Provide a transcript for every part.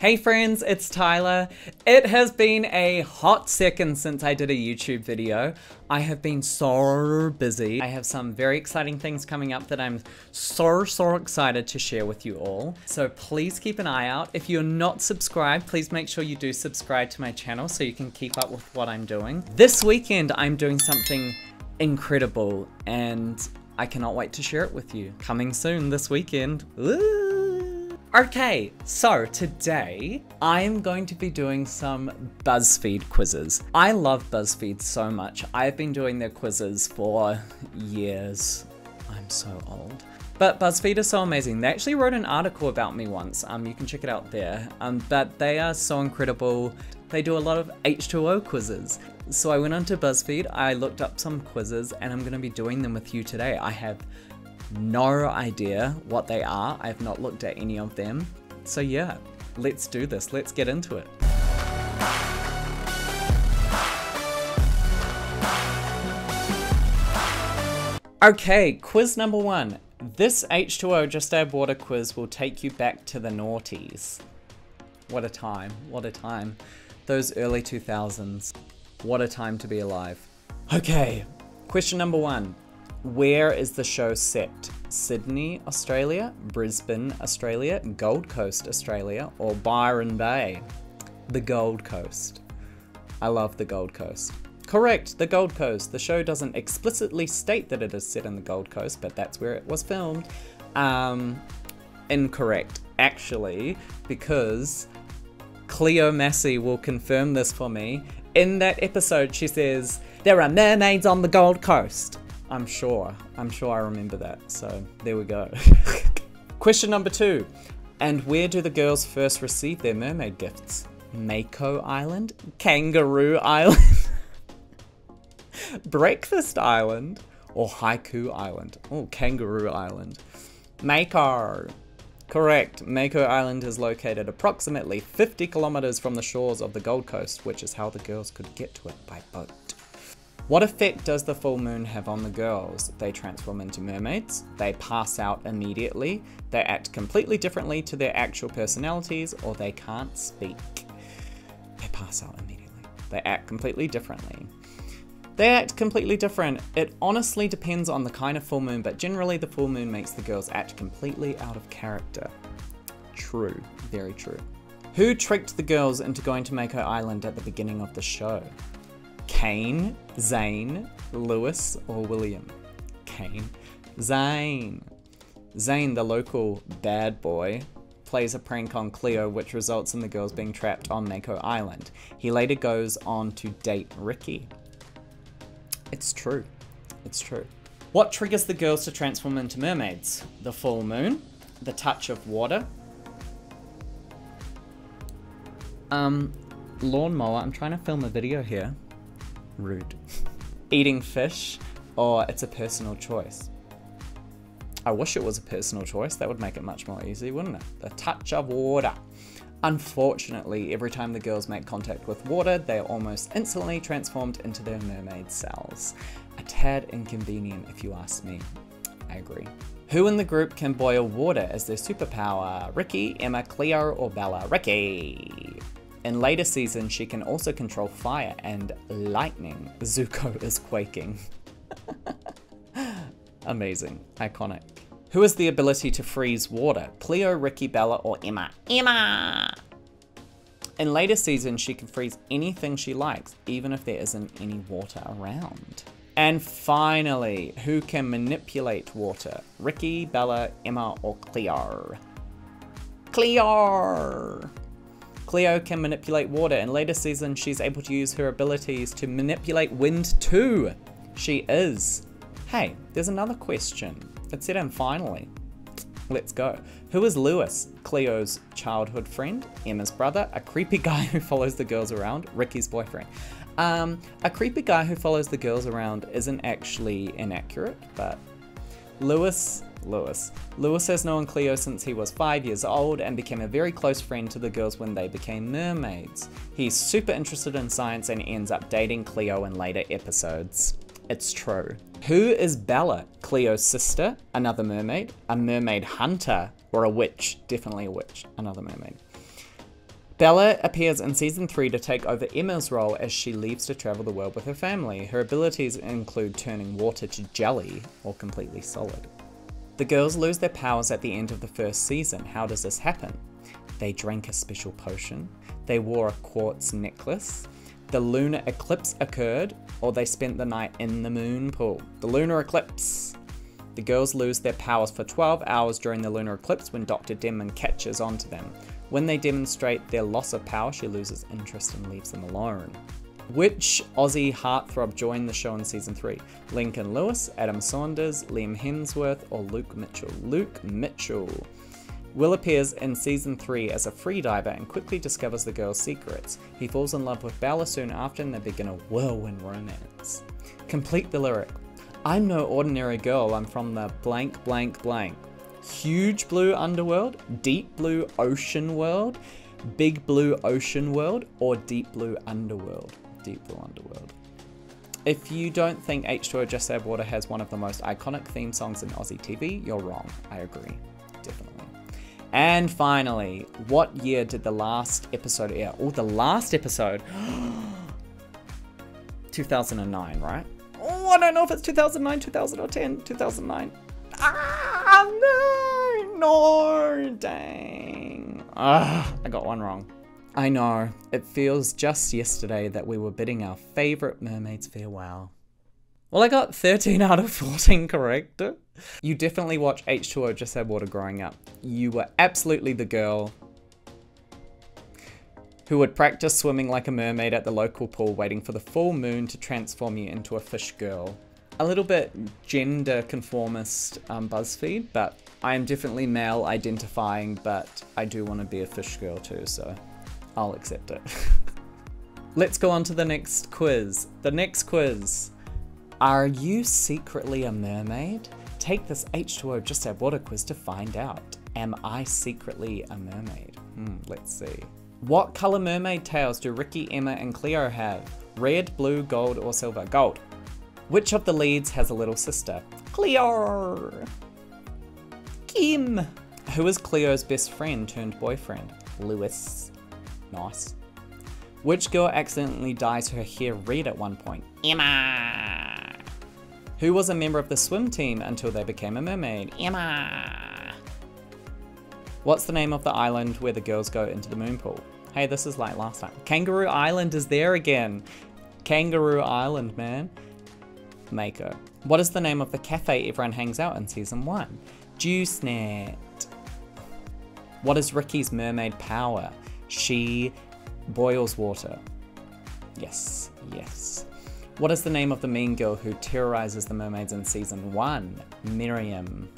Hey friends, it's Tyler. It has been a hot second since I did a YouTube video. I have been so busy. I have some very exciting things coming up that I'm so, so excited to share with you all. So please keep an eye out. If you're not subscribed, please make sure you do subscribe to my channel so you can keep up with what I'm doing. This weekend, I'm doing something incredible and I cannot wait to share it with you. Coming soon this weekend. Okay, so today I am going to be doing some BuzzFeed quizzes. I love BuzzFeed so much. I've been doing their quizzes for years. I'm so old. But BuzzFeed is so amazing. They actually wrote an article about me once. Um, you can check it out there. Um, but they are so incredible. They do a lot of H2O quizzes. So I went onto BuzzFeed, I looked up some quizzes, and I'm gonna be doing them with you today. I have no idea what they are. I have not looked at any of them. So yeah, let's do this. Let's get into it. Okay, quiz number one. This H2O Just Add Water quiz will take you back to the noughties. What a time, what a time. Those early 2000s. What a time to be alive. Okay, question number one. Where is the show set? Sydney, Australia, Brisbane, Australia, Gold Coast, Australia, or Byron Bay? The Gold Coast. I love the Gold Coast. Correct, the Gold Coast. The show doesn't explicitly state that it is set in the Gold Coast, but that's where it was filmed. Um, incorrect, actually, because Cleo Massey will confirm this for me. In that episode, she says, There are mermaids on the Gold Coast. I'm sure. I'm sure I remember that. So there we go. Question number two. And where do the girls first receive their mermaid gifts? Mako Island? Kangaroo Island? Breakfast Island? Or Haiku Island? Oh, Kangaroo Island. Mako. Correct. Mako Island is located approximately 50 kilometers from the shores of the Gold Coast, which is how the girls could get to it by boat. What effect does the full moon have on the girls? They transform into mermaids, they pass out immediately, they act completely differently to their actual personalities, or they can't speak. They pass out immediately. They act completely differently. They act completely different. It honestly depends on the kind of full moon, but generally the full moon makes the girls act completely out of character. True, very true. Who tricked the girls into going to Mako Island at the beginning of the show? Kane, Zane, Lewis, or William? Kane. Zane. Zane, the local bad boy, plays a prank on Cleo, which results in the girls being trapped on Mako Island. He later goes on to date Rikki. It's true. It's true. What triggers the girls to transform into mermaids? The full moon, the touch of water, um, lawnmower. I'm trying to film a video here. Rude. Eating fish, or it's a personal choice. I wish it was a personal choice. That would make it much more easy, wouldn't it? The touch of water. Unfortunately, every time the girls make contact with water, they are almost instantly transformed into their mermaid cells. A tad inconvenient if you ask me. I agree. Who in the group can boil water as their superpower? Rikki, Emma, Cleo, or Bella? Rikki! In later seasons, she can also control fire and lightning. Zuko is quaking. Amazing. Iconic. Who has the ability to freeze water? Cleo, Rikki, Bella, or Emma? Emma! In later seasons, she can freeze anything she likes, even if there isn't any water around. And finally, who can manipulate water? Rikki, Bella, Emma, or Cleo? Cleo! Cleo can manipulate water. In later seasons, she's able to use her abilities to manipulate wind too. She is. Hey, there's another question. It said in finally. Let's go. Who is Lewis? Cleo's childhood friend, Emma's brother, a creepy guy who follows the girls around, Rikki's boyfriend. Um, a creepy guy who follows the girls around isn't actually inaccurate, but Lewis Lewis. Lewis has known Cleo since he was 5 years old and became a very close friend to the girls when they became mermaids. He's super interested in science and ends up dating Cleo in later episodes. It's true. Who is Bella? Cleo's sister? Another mermaid? A mermaid hunter? Or a witch? Definitely a witch. Another mermaid. Bella appears in season 3 to take over Emma's role as she leaves to travel the world with her family. Her abilities include turning water to jelly or completely solid. The girls lose their powers at the end of the first season. How does this happen? They drank a special potion, they wore a quartz necklace, the lunar eclipse occurred, or they spent the night in the moon pool. The lunar eclipse. The girls lose their powers for 12 hours during the lunar eclipse when Dr. Denman catches onto them. When they demonstrate their loss of power, she loses interest and leaves them alone. Which Aussie heartthrob joined the show in season 3? Lincoln Lewis, Adam Saunders, Liam Hemsworth, or Luke Mitchell? Luke Mitchell. Will appears in season 3 as a freediver and quickly discovers the girl's secrets. He falls in love with Bella soon after and they begin a whirlwind romance. Complete the lyric. I'm no ordinary girl, I'm from the blank blank blank. Huge blue underworld, deep blue ocean world, big blue ocean world, or deep blue underworld. Deep blue underworld. If you don't think H2O Just Add Water has one of the most iconic theme songs in Aussie TV, you're wrong. I agree. Definitely. And finally, what year did the last episode air? Oh, the last episode. 2009, right? Oh, I don't know if it's 2009, 2010, 2009. Ah, no, no, dang. Ah, I got one wrong. I know, it feels just yesterday that we were bidding our favourite mermaids farewell. Well, I got 13 out of 14 correct. You definitely watch H2O Just Add Water growing up. You were absolutely the girl who would practice swimming like a mermaid at the local pool waiting for the full moon to transform you into a fish girl. A little bit gender conformist um, BuzzFeed, but I am definitely male identifying, but I do want to be a fish girl too, so I'll accept it. Let's go on to the next quiz. The next quiz. Are you secretly a mermaid? Take this H2O Just Add Water quiz to find out. Am I secretly a mermaid? Hmm, let's see. What color mermaid tails do Rikki, Emma, and Cleo have? Red, blue, gold, or silver? Gold. Which of the leads has a little sister? Cleo! Kim! Who is Cleo's best friend turned boyfriend? Lewis. Nice. Which girl accidentally dyes her hair red at one point? Emma! Who was a member of the swim team until they became a mermaid? Emma! What's the name of the island where the girls go into the moon pool? Hey, this is like last time. Kangaroo Island is there again. Kangaroo Island, man. Mako. What is the name of the cafe everyone hangs out in season one? JuiceNet. What is Rikki's mermaid power? She boils water. Yes, yes. What is the name of the mean girl who terrorizes the mermaids in season 1? Miriam.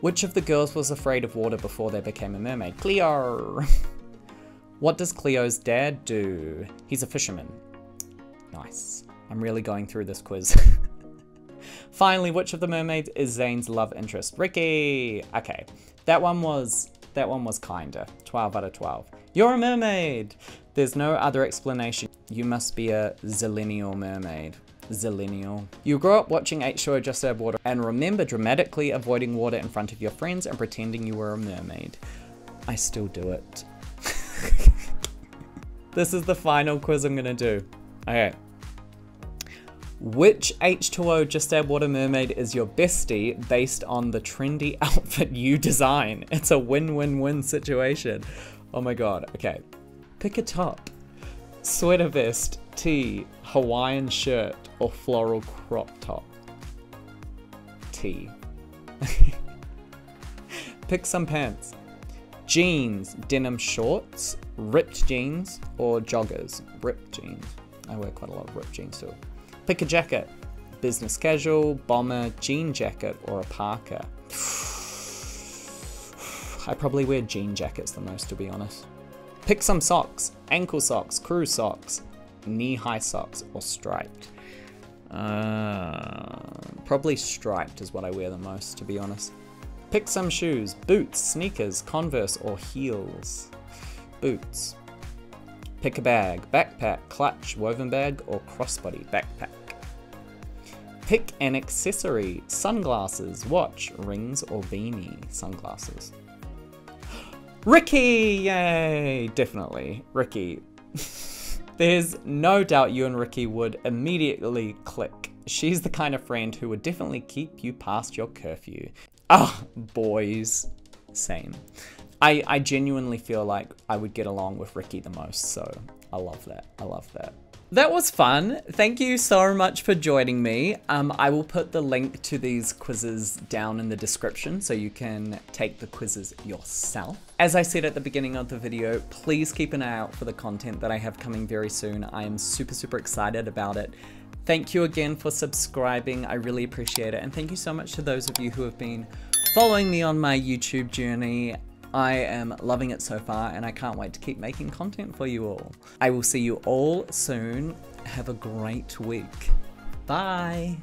Which of the girls was afraid of water before they became a mermaid? Cleo! what does Cleo's dad do? He's a fisherman. Nice. I'm really going through this quiz. Finally, which of the mermaids is Zane's love interest? Rikki! Okay, that one was that one was kinder. 12 out of 12. You're a mermaid! There's no other explanation. You must be a zillennial mermaid. Zillennial. You grow up watching H2O Just Add Water and remember dramatically avoiding water in front of your friends and pretending you were a mermaid. I still do it. this is the final quiz I'm gonna do. Okay. Which H2O Just Add Water mermaid is your bestie based on the trendy outfit you design? It's a win-win-win situation. Oh my god, okay. Pick a top. Sweater vest, tee, Hawaiian shirt, or floral crop top. Tee. Pick some pants. Jeans, denim shorts, ripped jeans, or joggers. Ripped jeans. I wear quite a lot of ripped jeans too. Pick a jacket. Business casual, bomber, jean jacket, or a parka. I probably wear jean jackets the most to be honest. Pick some socks. Ankle socks, crew socks, knee-high socks, or striped. Uh, probably striped is what I wear the most, to be honest. Pick some shoes. Boots, sneakers, Converse, or heels. Boots. Pick a bag. Backpack, clutch, woven bag, or crossbody backpack. Pick an accessory. Sunglasses, watch, rings, or beanie. Sunglasses. Rikki! Yay! Definitely. Rikki. There's no doubt you and Rikki would immediately click. She's the kind of friend who would definitely keep you past your curfew. Ah, boys. Same. I, I genuinely feel like I would get along with Rikki the most, so I love that. I love that. That was fun. Thank you so much for joining me. Um, I will put the link to these quizzes down in the description so you can take the quizzes yourself. As I said at the beginning of the video, please keep an eye out for the content that I have coming very soon. I am super, super excited about it. Thank you again for subscribing. I really appreciate it. And thank you so much to those of you who have been following me on my YouTube journey. I am loving it so far and I can't wait to keep making content for you all. I will see you all soon. Have a great week. Bye.